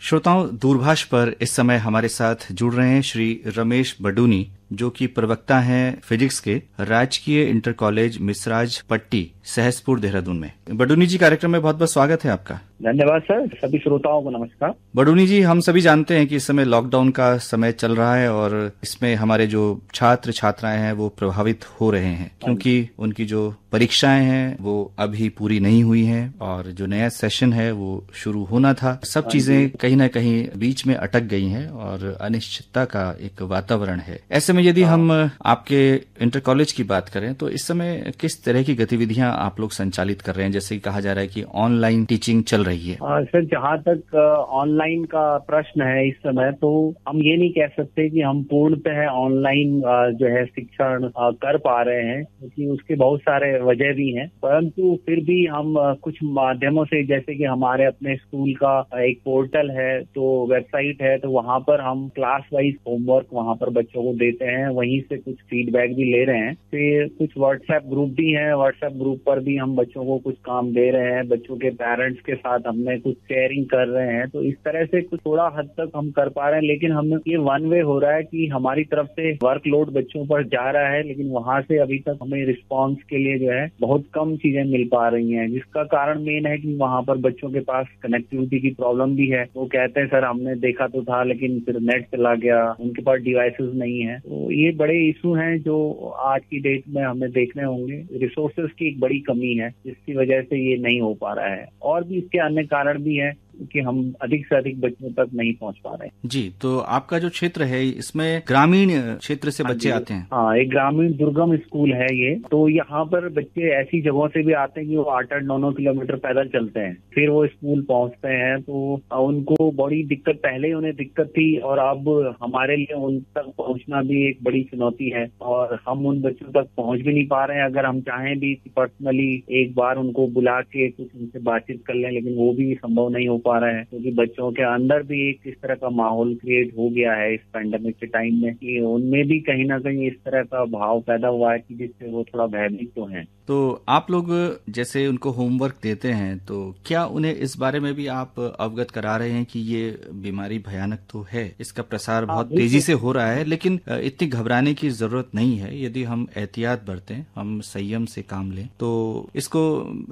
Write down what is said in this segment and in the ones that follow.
श्रोताओं दूरभाष पर इस समय हमारे साथ जुड़ रहे हैं श्री रमेश बडूनी। जो कि प्रवक्ता हैं फिजिक्स के राजकीय इंटर कॉलेज मिसराज पट्टी सहसपुर देहरादून में। बडूनी जी कार्यक्रम में बहुत बहुत स्वागत है आपका। धन्यवाद सर सभी श्रोताओं को नमस्कार। बडूनी जी हम सभी जानते हैं कि इस समय लॉकडाउन का समय चल रहा है और इसमें हमारे जो छात्र छात्राएँ हैं वो प्रभावित हो रहे हैं। क्योंकि उनकी जो परीक्षाएँ हैं वो अभी पूरी नहीं हुई हैं और जो नया सेशन है वो शुरू होना था। सब चीज़ें कहीं ना कहीं बीच में अटक गई हैं और अनिश्चितता का एक वातावरण है। ऐसे में यदि हम आपके इंटर कॉलेज की बात करें तो इस समय किस तरह की गतिविधियाँ आप लोग संचालित कर रहे हैं? जैसे कहा जा रहा है कि ऑनलाइन टीचिंग चल रही है। आ, सर जहाँ तक ऑनलाइन का प्रश्न है इस समय तो हम ये नहीं कह सकते कि हम पूर्णतः ऑनलाइन जो है शिक्षण कर पा रहे हैं क्योंकि उसके बहुत सारे वजह भी हैं। परंतु फिर भी हम कुछ माध्यमों से जैसे कि हमारे अपने स्कूल का एक पोर्टल है तो वेबसाइट है तो वहाँ पर हम क्लास वाइज होमवर्क वहाँ पर बच्चों को देते हैं, वहीं से कुछ फीडबैक भी ले रहे हैं। फिर कुछ व्हाट्सएप ग्रुप भी हैं व्हाट्सएप ग्रुप पर भी हम बच्चों को कुछ काम दे रहे हैं, बच्चों के पेरेंट्स के साथ हमने कुछ शेयरिंग कर रहे हैं। तो इस तरह से कुछ थोड़ा हद तक हम कर पा रहे हैं, लेकिन हम ये वन वे हो रहा है कि हमारी तरफ़ से वर्कलोड बच्चों पर जा रहा है, लेकिन वहाँ से अभी तक हमें रिस्पॉन्स के लिए जो है बहुत कम चीज़ें मिल पा रही हैं, जिसका कारण मेन है कि वहाँ पर बच्चों के पास कनेक्टिविटी की प्रॉब्लम भी है। वो कहते हैं, सर, हमने देखा तो था, लेकिन फिर नेट चला गया, उनके पास डिवाइसेस नहीं है। तो ये बड़े इशू हैं जो आज की डेट में हमें देखने होंगे। रिसोर्सेज की एक बड़ी कमी है, जिसकी वजह से ये नहीं हो पा रहा है। और भी इसके अन्य कारण भी है। कि हम अधिक से अधिक बच्चों तक नहीं पहुँच पा रहे जी तो आपका जो क्षेत्र है इसमें ग्रामीण क्षेत्र से बच्चे आते हैं? हाँ एक ग्रामीण दुर्गम स्कूल है ये। तो यहाँ पर बच्चे ऐसी जगहों से भी आते हैं कि वो आठ आठ नौ नौ किलोमीटर पैदल चलते हैं। फिर वो स्कूल पहुँचते हैं तो उनको बड़ी दिक्कत पहले ही उन्हें दिक्कत थी और अब हमारे लिए उन तक पहुँचना भी एक बड़ी चुनौती है और हम उन बच्चों तक पहुँच भी नहीं पा रहे हैं। अगर हम चाहें भी पर्सनली एक बार उनको बुला के कुछ उनसे बातचीत कर लें लेकिन वो भी संभव नहीं हो पा रहे हैं क्योंकि तो बच्चों के अंदर भी एक इस तरह का माहौल क्रिएट हो गया है इस पेंडेमिक के टाइम में कि उनमें भी कहीं ना कहीं इस तरह का भाव पैदा हुआ है कि जिससे वो थोड़ा भयभीत तो है। तो आप लोग जैसे उनको होमवर्क देते हैं तो क्या उन्हें इस बारे में भी आप अवगत करा रहे हैं कि ये बीमारी भयानक तो है? इसका प्रसार बहुत हाँ, तेज़ी से हो रहा है लेकिन इतनी घबराने की ज़रूरत नहीं है। यदि हम एहतियात बरतें हम संयम से काम लें तो इसको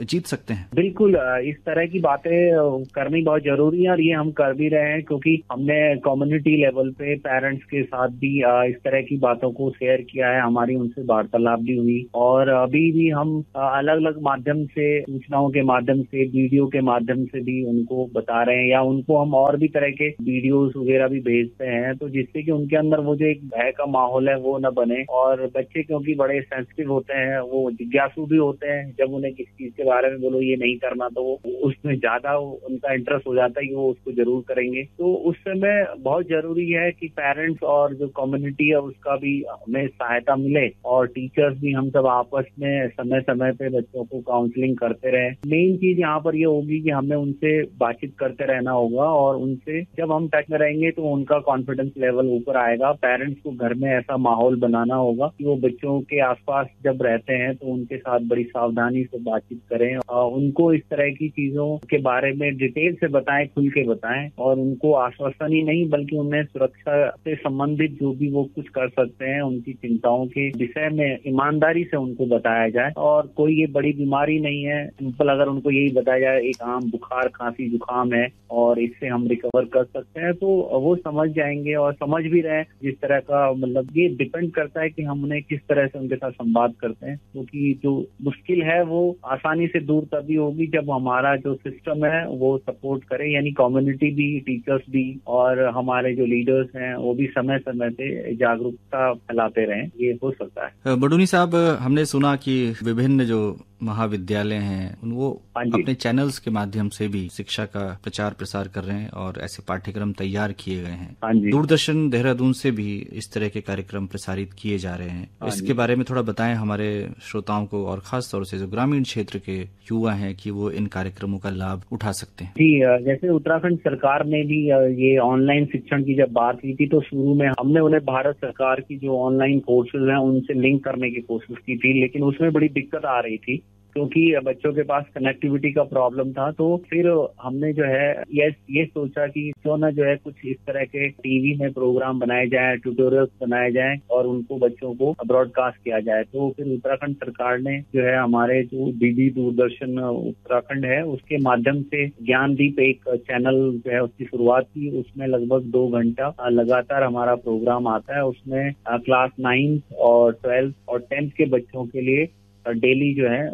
जीत सकते हैं। बिल्कुल इस तरह की बातें करनी बहुत ज़रूरी है और ये हम कर भी रहे हैं क्योंकि हमने कम्युनिटी लेवल पे पेरेंट्स के साथ भी इस तरह की बातों को शेयर किया है। हमारी उनसे वार्तालाप भी हुई। और अभी भी हम अलग अलग माध्यम से, सूचनाओं के माध्यम से वीडियो के माध्यम से भी उनको बता रहे हैं या उनको हम और भी तरह के वीडियोस वगैरह भी भेजते हैं। तो जिससे कि उनके अंदर वो जो एक भय का माहौल है, वो न बने। और बच्चे क्योंकि बड़े सेंसिटिव होते हैं, वो जिज्ञासु भी होते हैं। जब उन्हें किसी चीज़ के बारे में बोलो, ये नहीं करना तो वो उसमें ज़्यादा उनका इंटरेस्ट हो जाता है कि वो उसको ज़रूर करेंगे। तो उस समय बहुत ज़रूरी है कि पेरेंट्स और जो कम्युनिटी है, उसका भी हमें सहायता मिले और टीचर्स भी हम सब आपस में समय समय पे बच्चों को काउंसलिंग करते रहे। मेन चीज़ यहाँ पर ये होगी कि हमें उनसे बातचीत करते रहना होगा और उनसे जब हम टच में रहेंगे तो उनका कॉन्फिडेंस लेवल ऊपर आएगा। पेरेंट्स को घर में ऐसा माहौल बनाना होगा कि वो बच्चों के आसपास जब रहते हैं तो उनके साथ बड़ी सावधानी से बातचीत करें। उनको इस तरह की चीज़ों के बारे में डिटेल से बताएँ, खुल के बताएँ और उनको आश्वासन ही नहीं, बल्कि उन्हें सुरक्षा से संबंधित जो भी वो कुछ कर सकते हैं, उनकी चिंताओं के विषय में ईमानदारी से उनको बताया जाए। और कोई ये बड़ी बीमारी नहीं है। सिंपल अगर उनको यही बताया जाए, एक आम बुखार, खांसी जुकाम है और इससे हम रिकवर कर सकते हैं तो वो समझ जाएँगे और समझ भी रहे जिस तरह का मतलब ये डिपेंड करता है कि हम उन्हें किस तरह से उनके साथ संवाद करते हैं। क्योंकि जो मुश्किल है वो आसानी से दूर तभी होगी जब हमारा जो सिस्टम है वो सपोर्ट करे, यानी कम्युनिटी भी टीचर्स भी, और हमारे जो लीडर्स हैं, वो भी समय समय से जागरूकता फैलाते रहें, ये हो सकता है। बडूनी साहब, हमने सुना कि विभिन्न जो महाविद्यालय हैं वो हाँ अपने चैनल्स के माध्यम से भी शिक्षा का प्रचार प्रसार कर रहे हैं और ऐसे पाठ्यक्रम तैयार किए गए हैं। हाँ दूरदर्शन देहरादून से भी इस तरह के कार्यक्रम प्रसारित किए जा रहे हैं। हाँ इसके बारे में थोड़ा बताएँ हमारे श्रोताओं को और खास तौर से जो ग्रामीण क्षेत्र के युवा हैं कि वो इन कार्यक्रमों का लाभ उठा सकते हैं। जी जैसे उत्तराखंड सरकार ने भी ये ऑनलाइन शिक्षण की जब बात की थी तो शुरू में हमने उन्हें भारत सरकार की जो ऑनलाइन कोर्सेज हैं उनसे लिंक करने की कोशिश की थी लेकिन उसमें बड़ी दिक्कत आ रही थी। क्योंकि बच्चों के पास कनेक्टिविटी का प्रॉब्लम था तो फिर हमने जो है ये ये सोचा कि क्यों ना जो है कुछ इस तरह के टीवी में प्रोग्राम बनाए जाए ट्यूटोरियल्स बनाए जाए और उनको बच्चों को ब्रॉडकास्ट किया जाए। तो फिर उत्तराखंड सरकार ने जो है हमारे जो डीडी दूरदर्शन उत्तराखंड है, उसके माध्यम से ज्ञानदीप एक चैनल जो है उसकी शुरुआत की। उसमें लगभग दो घंटा लगातार हमारा प्रोग्राम आता है। उसमें क्लास नाइन्थ और ट्वेल्थ और टेंथ के बच्चों के लिए डेली जो है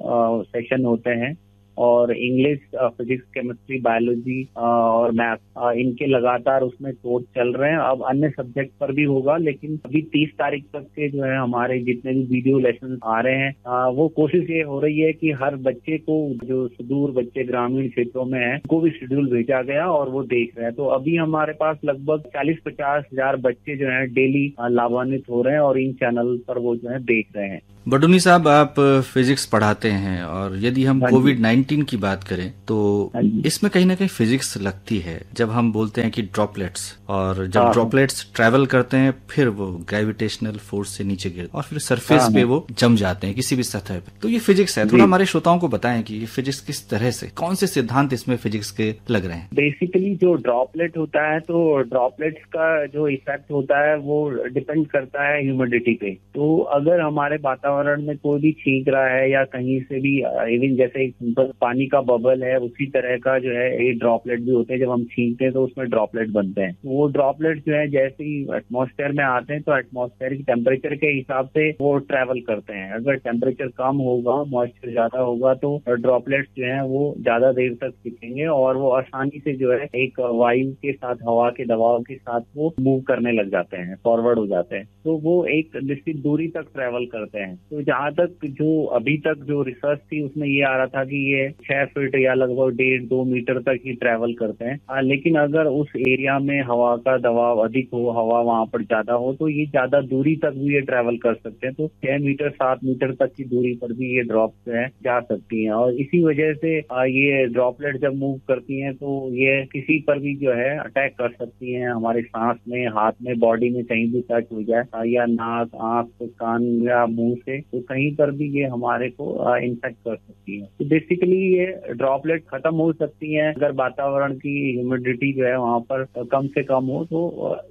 सेशन होते हैं और इंग्लिश फिजिक्स केमिस्ट्री बायोलॉजी और मैथ इनके लगातार उसमें कोर्स चल रहे हैं। अब अन्य सब्जेक्ट पर भी होगा लेकिन अभी तीस तारीख तक के जो है हमारे जितने भी वीडियो लेसन आ रहे हैं आ, वो कोशिश ये हो रही है कि हर बच्चे को जो सुदूर बच्चे ग्रामीण क्षेत्रों में है को भी शेड्यूल भेजा गया और वो देख रहे हैं। तो अभी हमारे पास लगभग चालीस पचास हज़ार बच्चे जो है डेली लाभान्वित हो रहे हैं और इन चैनल पर वो जो है देख रहे हैं। बडूनी साहब आप फिजिक्स पढ़ाते हैं और यदि हम कोविड हाँ नाइन्टीन की बात करें तो हाँ इसमें कहीं ना कहीं फिजिक्स लगती है। जब हम बोलते हैं कि ड्रॉपलेट्स और जब ड्रॉपलेट्स हाँ। ट्रेवल करते हैं फिर वो ग्रेविटेशनल फोर्स से नीचे गिर और फिर सरफेस पे वो जम जाते हैं किसी भी सतह पे। तो ये फिजिक्स है। थोड़ा हमारे श्रोताओं को बताएँ कि ये फिजिक्स किस तरह से कौन से सिद्धांत इसमें फिजिक्स के लग रहे हैं? बेसिकली जो ड्रॉपलेट होता है तो ड्रॉपलेट्स का जो इफ़ेक्ट होता है वो डिपेंड करता है ह्यूमिडिटी पे। तो अगर हमारे वातावरण वातावरण में कोई भी छींक रहा है या कहीं से भी इवन जैसे पानी का बबल है, उसी तरह का जो है ये ड्रॉपलेट भी होते हैं। जब हम छींकते हैं तो उसमें ड्रॉपलेट बनते हैं। वो ड्रॉपलेट जो है, जैसे ही एटमोस्फेयर में आते हैं तो एटमोस्फेयर की टेम्परेचर के हिसाब से वो ट्रेवल करते हैं। अगर टेम्परेचर कम होगा मॉइस्चर ज़्यादा होगा तो ड्रॉपलेट्स जो है वो ज़्यादा देर तक टिकेंगे और वो आसानी से जो है एक वायु के साथ, हवा के दबाव के साथ वो मूव करने लग जाते हैं फॉरवर्ड हो जाते हैं। तो वो एक निश्चित दूरी तक ट्रेवल करते हैं। तो जहाँ तक जो अभी तक जो रिसर्च थी उसमें ये आ रहा था कि ये छह फीट या लगभग डेढ़ दो मीटर तक ही ट्रेवल करते हैं। आ, लेकिन अगर उस एरिया में हवा का दबाव अधिक हो हवा वहाँ पर ज़्यादा हो तो ये ज़्यादा दूरी तक भी ये ट्रेवल कर सकते हैं। तो छह मीटर सात मीटर तक की दूरी पर भी ये ड्रॉप है जा सकती है। और इसी वजह से आ, ये ड्रॉपलेट जब मूव करती है तो ये किसी पर भी जो है अटैक कर सकती है। हमारे सांस में हाथ में बॉडी में कहीं भी टच हो जाए या नाक आँख कान या मुँह से तो कहीं पर भी ये हमारे को इन्फेक्ट कर सकती है। तो बेसिकली ये ड्रॉपलेट खत्म हो सकती है। अगर वातावरण की ह्यूमिडिटी जो है वहाँ पर कम से कम हो तो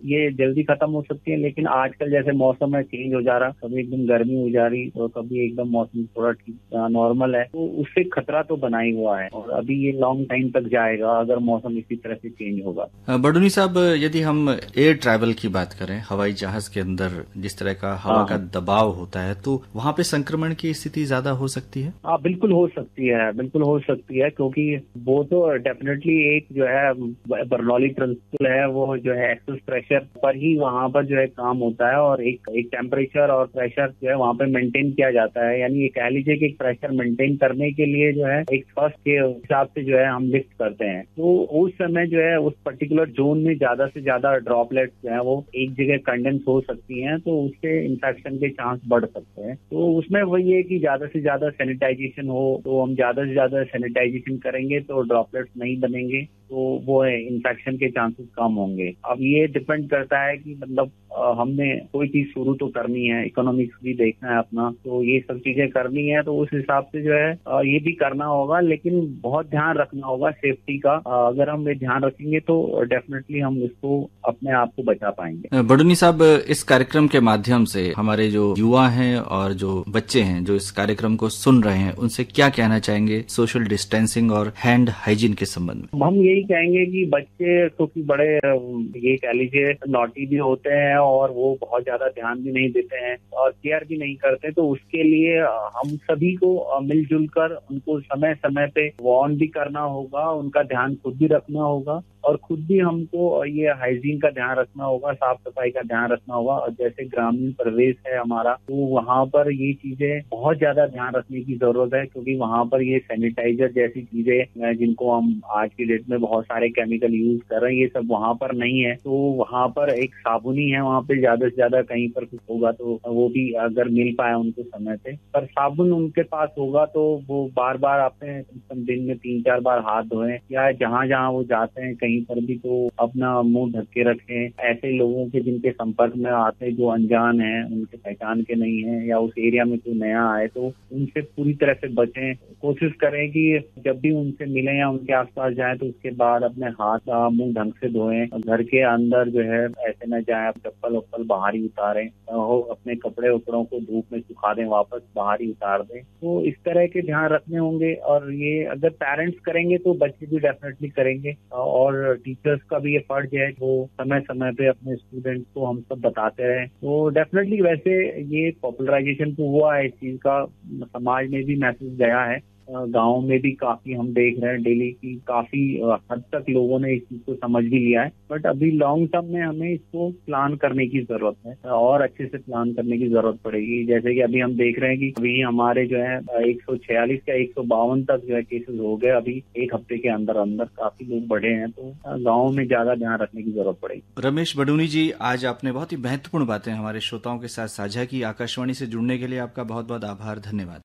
ये जल्दी खत्म हो सकती है। लेकिन आजकल जैसे मौसम है चेंज हो जा रहा कभी एकदम गर्मी हो जा रही तो कभी एकदम मौसम थोड़ा ठीक नॉर्मल है तो उससे खतरा तो बना ही हुआ है और अभी ये लॉन्ग टाइम तक जाएगा अगर मौसम इसी तरह से चेंज होगा। बडूनी साहब यदि हम एयर ट्रैवल की बात करें हवाई जहाज़ के अंदर जिस तरह का हवा हाँ। का दबाव होता है तो वहाँ पे संक्रमण की स्थिति ज़्यादा हो सकती है? हाँ बिल्कुल हो सकती है, बिल्कुल हो सकती है, क्योंकि वो तो डेफिनेटली एक जो है बर्नौली प्रिंसिपल है, वो जो है एक्सेस प्रेशर पर ही वहाँ पर जो है काम होता है और एक एक टेम्परेचर और प्रेशर जो है वहाँ पे मेंटेन किया जाता है। यानी ये कह लीजिए कि एक प्रेशर मेंटेन करने के लिए जो है एक फ़र्स्ट के हिसाब से जो है हम लिफ्ट करते हैं। तो उस समय जो है, उस पर्टिकुलर जोन में ज़्यादा से ज़्यादा ड्रॉपलेट जो है, वो एक जगह कंडेंस हो सकती है तो उससे इन्फेक्शन के चांस बढ़ सकते हैं। तो उसमें वही है कि ज़्यादा से ज़्यादा सैनिटाइजेशन हो तो हम ज़्यादा से ज़्यादा सैनिटाइजेशन करेंगे तो ड्रॉपलेट्स नहीं बनेंगे। तो वो है इन्फेक्शन के चांसेस कम होंगे। अब ये डिपेंड करता है कि मतलब हमने कोई चीज़ शुरू तो करनी है इकोनॉमिक्स भी देखना है अपना तो ये सब चीज़ें करनी है तो उस हिसाब से जो है ये भी करना होगा लेकिन बहुत ध्यान रखना होगा सेफ्टी का। अगर हम ये ध्यान रखेंगे तो डेफिनेटली हम इसको अपने आप को बचा पाएँगे। बडुनी साहब इस कार्यक्रम के माध्यम से हमारे जो युवा हैं और जो बच्चे हैं जो इस कार्यक्रम को सुन रहे हैं उनसे क्या कहना चाहेंगे? सोशल डिस्टेंसिंग और हैंड हाइजीन के संबंध में। हम यही कहेंगे कि बच्चे, क्योंकि बड़े, ये कह लीजिए नोटी भी होते हैं और वो बहुत ज़्यादा ध्यान भी नहीं देते हैं और केयर भी नहीं करते तो उसके लिए हम सभी को मिलजुल कर उनको समय समय पे वॉर्न भी करना होगा, उनका ध्यान खुद भी रखना होगा। और खुद भी हमको ये हाइजीन का ध्यान रखना होगा, साफ़ सफ़ाई का ध्यान रखना होगा। और जैसे ग्रामीण प्रवेश है हमारा तो वहाँ पर ये चीज़ें बहुत ज़्यादा ध्यान रखने की ज़रूरत है, क्योंकि वहाँ पर ये सैनिटाइजर जैसी चीज़ें जिनको हम आज की डेट में बहुत सारे केमिकल यूज़ कर रहे हैं, ये सब वहाँ पर नहीं है। तो वहाँ पर एक साबुनी है वहाँ पे ज़्यादा से ज़्यादा कहीं पर कुछ होगा तो वो भी अगर मिल पाए उनको समय पे। पर साबुन उनके पास होगा तो वो बार बार अपने दिन में तीन चार बार हाथ धोए, या जहाँ जहाँ वो जाते हैं, कहीं कहीं पर भी तो अपना मुँह ढक के रखें। ऐसे लोगों के जिनके संपर्क में आते जो अनजान है, उनके पहचान के नहीं है या उस एरिया में कोई नया आए तो उनसे पूरी तरह से बचें। कोशिश करें कि जब भी उनसे मिले या उनके आसपास जाए तो उसके बाद अपने हाथ मुँह ढंग से धोएँ। घर के अंदर जो है, ऐसे न जाए, आप चप्पल वप्पल बाहर ही उतारें, हो अपने कपड़े उपड़ों को धूप में सुखा दें, वापस बाहर ही उतार दें। तो इस तरह के ध्यान रखने होंगे और ये अगर पेरेंट्स करेंगे तो बच्चे भी डेफिनेटली करेंगे। और टीचर्स का भी ये फ़र्ज़ है वो समय समय पे अपने स्टूडेंट्स को हम सब बताते रहे तो डेफिनेटली वैसे ये पॉपुलराइजेशन तो हुआ है इस चीज़ का, समाज में भी मैसेज गया है। गाँव में भी काफ़ी हम देख रहे हैं डेली की काफ़ी हद तक लोगों ने इस चीज़ को समझ भी लिया है। बट अभी लॉन्ग टर्म में हमें इसको प्लान करने की ज़रूरत है, और अच्छे से प्लान करने की ज़रूरत पड़ेगी। जैसे कि अभी हम देख रहे हैं कि अभी हमारे जो है एक सौ छियालीस या एक सौ बावन तक जो है केसेस हो गए अभी एक हफ़्ते के अंदर अंदर। काफ़ी लोग बढ़े हैं तो गाँव में ज़्यादा ध्यान रखने की ज़रूरत पड़ेगी। रमेश बडूनी जी, आज आपने बहुत ही महत्वपूर्ण बातें हमारे श्रोताओं के साथ साझा की। आकाशवाणी से जुड़ने के लिए आपका बहुत बहुत आभार, धन्यवाद।